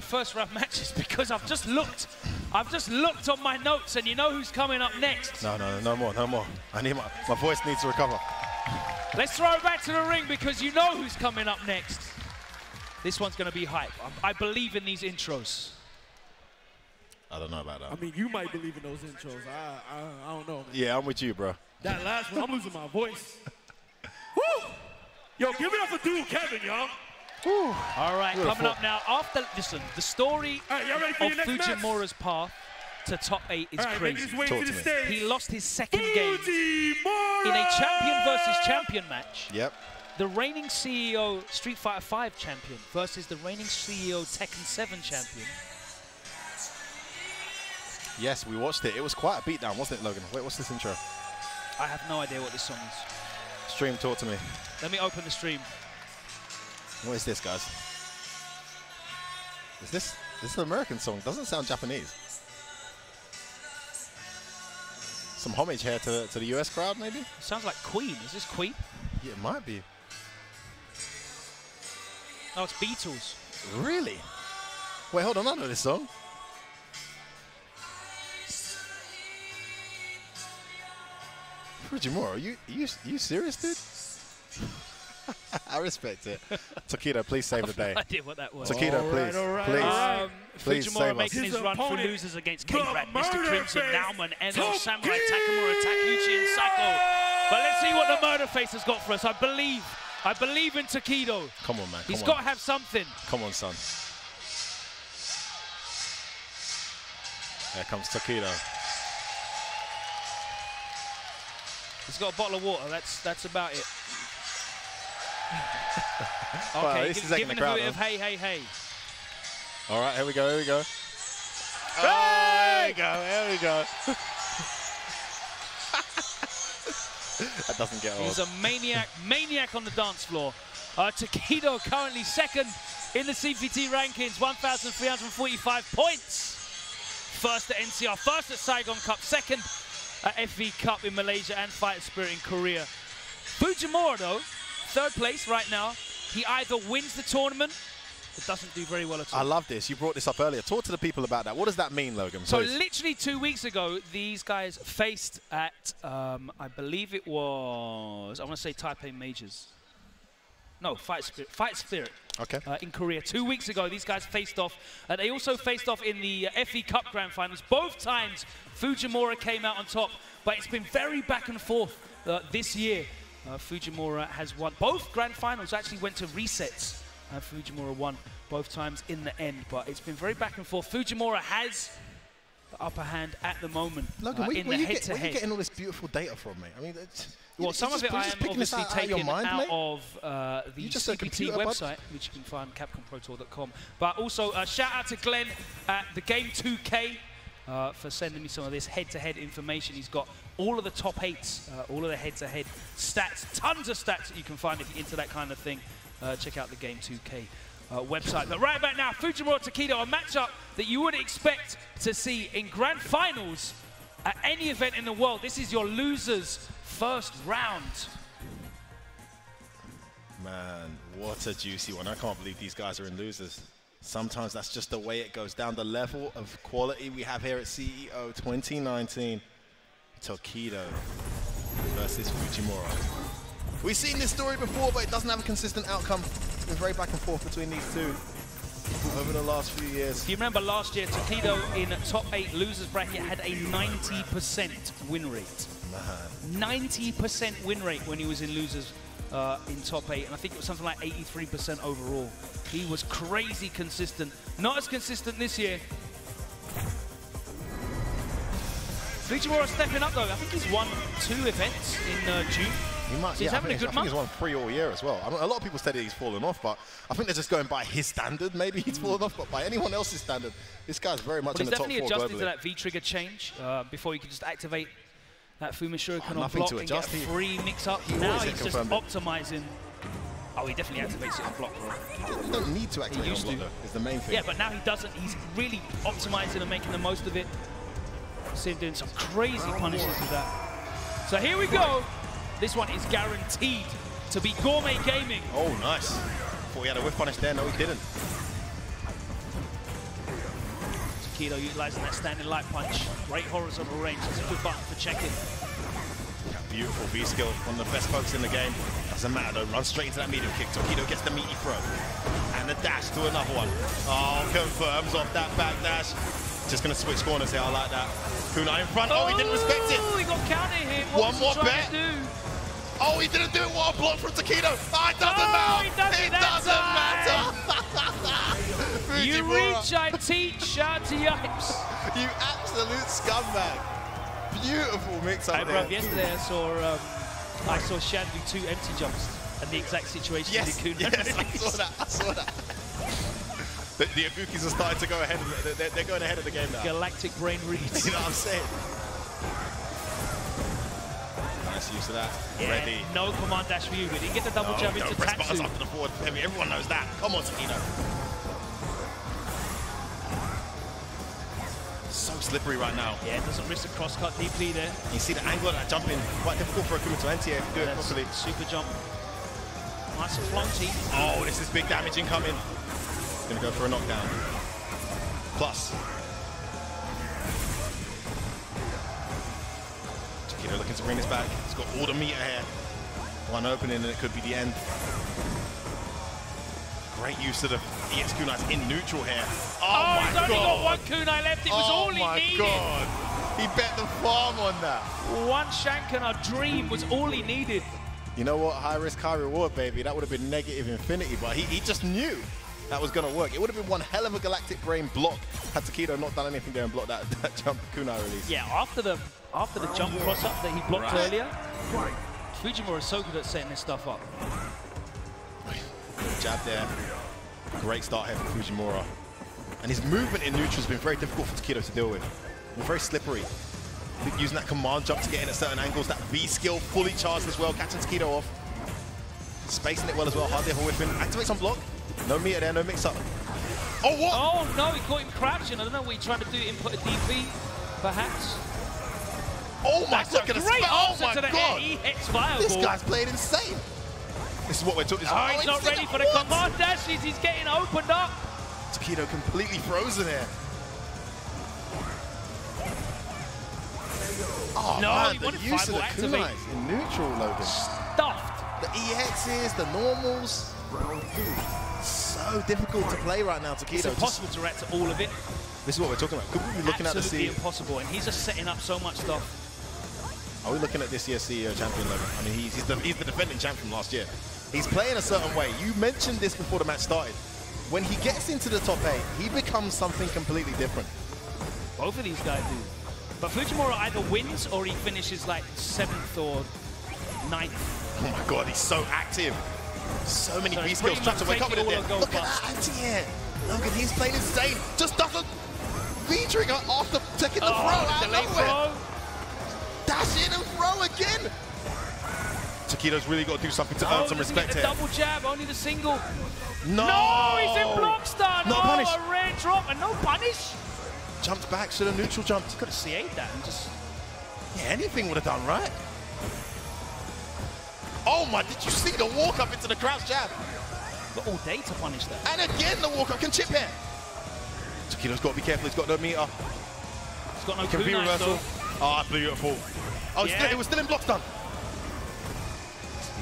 first round matches because I've just looked. I've just looked on my notes and you know who's coming up next. No, no, no, no more, no more. I need my, my voice needs to recover. Let's throw it back to the ring because you know who's coming up next. This one's going to be hype. I, I believe in these intros. I don't know about that. I mean, you might believe in those intros. I, I, I don't know. Man. yeah, I'm with you, bro. That last one, I'm losing my voice. Woo! Yo, give it up for dude Kevin, y'all. All right, Who'd coming up now. After listen, the story All right, y'all ready for of your next match? Fujimura's path to top eight is All right, make crazy. this way Talk to to the me. stage. He lost his second game in a champion versus champion match. Yep. The reigning CEO Street Fighter V champion versus the reigning CEO Tekken 7 champion. Yes, we watched it. It was quite a beatdown, wasn't it, Logan? Wait, what's this intro? I have no idea what this song is. Stream, talk to me. Let me open the stream. What is this, guys? Is this this is an American song? Doesn't sound Japanese. Some homage here to the, to the US crowd, maybe? sounds like Queen. Is this Queen? Yeah, it might be. Oh, it's Beatles. Really? Wait, hold on, I know this song. Fujimura, are you, you, you serious, dude? I respect it. Tokido, please save the day. No idea what that was. Tokido, All right, please, all right, please. Um, Please Fujimura save us. making his, His run through opponent, losers against the K-Rat, Mr. Murder Crimson, Face, Nauman, Eno, Samurai, Takamura, Takuchi, and Psycho. But let's see what the Murder Face has got for us. I believe, I believe in Tokido. Come on, man. He's come got to have something. Come on, son. There comes Tokido. He's got a bottle of water. That's that's about it. Okay, this give, is give the him a crowd bit of hey, hey, hey. All right, here we go, here we go. Oh, there we go, here we go. that doesn't get old. He's a maniac, maniac on the dance floor. Uh, Tokido currently second in the CPT rankings, 1,345 points. First at NCR, first at Saigon Cup, second at FV Cup in Malaysia and Fighter Spirit in Korea. Fujimura, though, third place right now. He either wins the tournament or doesn't do very well at all. I love this. You brought this up earlier. Talk to the people about that. What does that mean, Logan? So Please. literally two weeks ago, these guys faced at, um, I believe it was, I want to say Taipei Majors. No, Fight Spirit. Fight Spirit okay. uh, in Korea. Two weeks ago, these guys faced off. Uh, they also faced off in the uh, FE Cup Grand Finals. Both times, Fujimura came out on top, but it's been very back and forth uh, this year. Uh, Fujimura has won. Both Grand Finals actually went to resets. Uh, Fujimura won both times in the end, but it's been very back and forth. Fujimura has the upper hand at the moment Logan, uh, where, in where the you get, where you getting all this beautiful data from, mate? I mean, it's, Well, some of it I am obviously out, out of your mind, out of uh, the CPT computer, bud. website, which you can find CapcomProTour.com. But also, uh, shout out to Glenn at the Game 2K uh, for sending me some of this head-to-head information. He's got all of the top eights, uh, all of the head-to-head stats, tons of stats that you can find if you're into that kind of thing. Uh, check out the Game 2K. Uh, website. But right about now, Fujimura Tokido, a matchup that you would expect to see in grand finals at any event in the world. This is your losers first round. Man, what a juicy one. I can't believe these guys are in losers. Sometimes that's just the way it goes down. The level of quality we have here at CEO 2019. Tokido versus Fujimura. We've seen this story before, but it doesn't have a consistent outcome. It's been very back and forth between these two over the last few years. If you remember last year, Tokido in top eight losers bracket had a 90% win rate. 90% win rate when he was in losers uh, in top eight, and I think it was something like 83% overall. He was crazy consistent. Not as consistent this year. Fujimura stepping up though. I think he's won two events in uh, June. He might, So he's yeah, having a good I think he's won three all year as well. I mean, a lot of people said he's fallen off, but I think they're just going by his standard. Maybe he's fallen off, but by anyone else's standard, this guy's very much But in the top four He's definitely adjusted globally. to that V-trigger change uh, before you could just activate that Fuma Shuriken on block to and get a free mix-up. he Now he's just optimizing. Oh, he definitely activates it on block, bro. You don't need to activate used on block, though, is the main thing. Yeah, but now he doesn't. He's really optimizing and making the most of it. See him doing some crazy punishes with that. So here we go. This one is guaranteed to be gourmet gaming. Oh, nice. Thought he had a whiff punish there. No, he didn't. Tokido utilizing that standing light punch. Great horizontal range. It's a good button for checking. Beautiful V skill, one of the best pokes in the game. Doesn't matter though, run straight into that medium kick. Tokido gets the meaty throw. And the dash to another one. Oh, confirms off that back dash. Just gonna switch corners here, I like that. Kunai in front, oh, he didn't respect it. He got counter hit. What One was more he trying bet. to do? Oh, he didn't do it, what a block from Tokido. Ah, it doesn't Oh, matter. he does it it doesn't time. matter. You Fujimura, reach, I teach. Shout out to Yipes. You absolute scumbag. Beautiful mix up Hey, there. bruv, yesterday I saw um, I saw Shan do two empty jumps and the exact situation Yes, he did yes, Kunai I saw that. I saw that. the, the Ibukis are starting to go ahead. They're, they're- they're going ahead of the game now. Galactic brain reads. You know what I'm saying? Nice use of that. Yeah, Ready. No command dash for you, but he didn't get the double Oh, jab no, into press buttons Tatsu. after the forward heavy. Everyone knows that. Come on, Tokido. Slippery right now. Yeah, doesn't risk a cross cut deeply there. You see the angle of that jump in. Quite difficult for Akuma to anti if you do it properly. super jump. Nice and floaty. Oh, this is big damage incoming. Gonna go for a knockdown. Plus. Tokido looking to bring this back. He's got all the meter here. One opening and it could be the end. Great use of the EX kunais in neutral here. Oh, Oh, my he's only god! got one kunai left. It was oh all he my needed. god! He bet the farm on that. One shank and a dream was all he needed. You know what? High risk, high reward, baby. That would have been negative infinity, but he, he just knew that was going to work. It would have been one hell of a galactic brain block had Tokido not done anything there and blocked that, that jump kunai release. Yeah, after the after the jump cross up that he blocked Right. earlier, Fujimura is so good at setting this stuff up. Jab there. Great start here for Fujimura. And his movement in neutral has been very difficult for Tokido to deal with. Very slippery. Using that command jump to get in at certain angles. That V skill fully charged as well, catching Tokido off. Spacing it well as well. Hard there for whipping. Activates on block. No meter there, no mix up. Oh, what? Oh no, he caught him crouching. I don't know what he tried to do. Input a DP, perhaps. Oh my That's god, a look at the great Oh my god. He hits fireball. This guy's playing insane. This is what we're talking Oh, he's not ready for the What? command dashes. He's getting opened up. Tokido completely frozen here. Oh No, man, the use of the kunais in neutral, Logan. Stuffed. The EXs, the normals. So difficult to play right now, Tokido. It's impossible to react to all of it. this is what we're talking about. Could we be looking at the Absolutely C? impossible. And he's just setting up so much stuff. Are we looking at this year's CEO champion, level? I mean, he's, he's, the, he's the defending champion last year. He's playing a certain way. You mentioned this before the match started. When he gets into the top eight, he becomes something completely different. Both of these guys do. But Fujimura either wins or he finishes like seventh or ninth. Oh my god, he's so active. So many So V skills. Trying to wake up with it taking there. all of those Look at that anti-air. Logan, he's playing insane. Just doesn't V trigger after taking the oh, throw Oh, out of nowhere. throw. Dash in and throw again. Tokido's really got to do something to Oh, earn some respect here. double jab, only the single. No! No, he's in block stun. No oh, punish. a rare drop and no punish. Jumped back, should have neutral jumped. Could have CA'd that and just. Yeah, anything would have done right. Oh my, did you see the walk up into the crouch jab? Got all day to punish that. And again, the walk up can chip here. Tokido's got to be careful, he's got no meter. He's got no Can be reversal. Ah, beautiful. Oh, Yeah. still, it was still in block stun.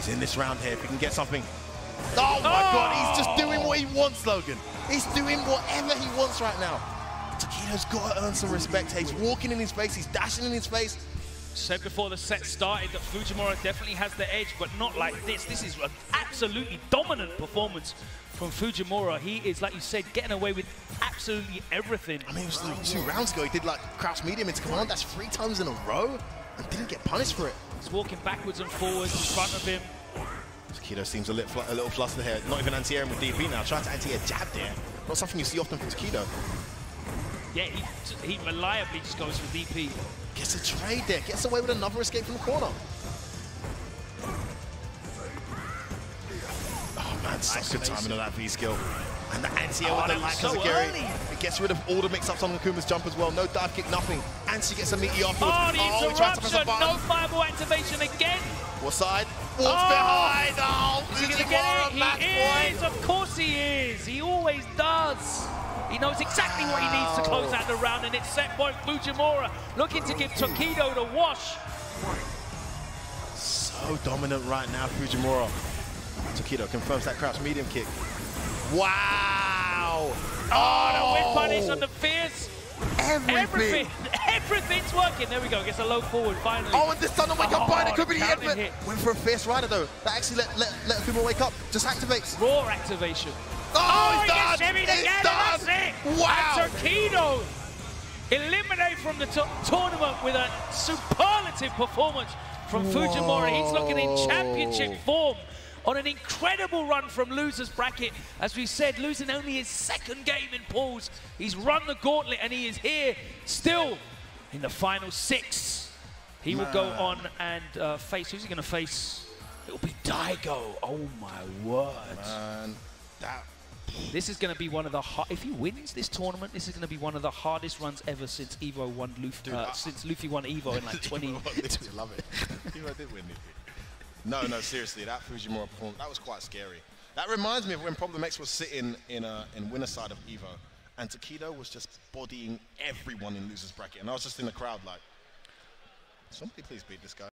He's in this round here if he can get something. Oh my god, he's just oh! doing what he wants, Logan. He's doing whatever he wants right now. Tokido's got to earn some respect. He's walking in his face, he's dashing in his face. Said before the set started that Fujimura definitely has the edge, but not like this. This is an absolutely dominant performance from Fujimura. He is, like you said, getting away with absolutely everything. I mean, it was like two rounds ago. He did like crouch medium into command. That's three times in a row and didn't get punished for it. He's walking backwards and forwards in front of him. Tokido seems a little, a little flustered here. Not even anti-airing with DP now. Trying to anti-air jab there. Not something you see often from Tokido. Yeah, he, he reliably just goes for DP. Gets a trade there. Gets away with another escape from the corner. Oh man, such good timing of that V skill. And the anti-air Oh, with the light so Kazekiri. It gets rid of all the mix-ups on Kuma's jump as well. No dive kick, nothing. And she gets a meaty afterwards. Oh, the oh, he tries to press a interruption! No fireball activation again. What side? What's Oh! behind? Oh, Is he gonna get it? He point. is. Of course he is. He always does. He knows exactly what he needs to close out the round, and it's set by Fujimura, looking to give Tokido the wash. So dominant right now, Fujimura. Tokido confirms that crouch medium kick. Wow! Oh, the whip punish oh. on the fierce. Everything. Everything, everything's working. There we go. Gets a low forward finally. Oh, and this the wake up Oh, bind. It could be the end. Went for a fierce rider though. That actually let let let wake up. Just activates. Raw activation. Oh, he it's gets oh, done. It's again, and done. That's it. Wow. And Tokido eliminated from the tournament with a superlative performance from Fujimura. He's looking in championship form on an incredible run from losers bracket. As we said, losing only his second game in pools. He's run the gauntlet and he is here still in the final six. He will go on and uh, face, who's he going to face? It'll be Daigo. Oh my word. And that This is going to be one of the hard. If he wins this tournament, this is going to be one of the hardest runs ever since Evo won Luffy. Uh, since Luffy won Evo in like 20. Literally love it. I did win it. No, no, seriously, that Fujimura performance, that was quite scary. That reminds me of when Problem X was sitting in uh, in winner side of Evo, and Tokido was just bodying everyone in losers bracket, and I was just in the crowd like, somebody please beat this guy.